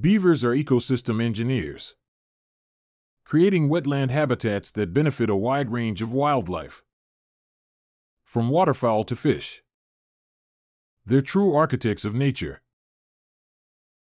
Beavers are ecosystem engineers, creating wetland habitats that benefit a wide range of wildlife, from waterfowl to fish. They're true architects of nature,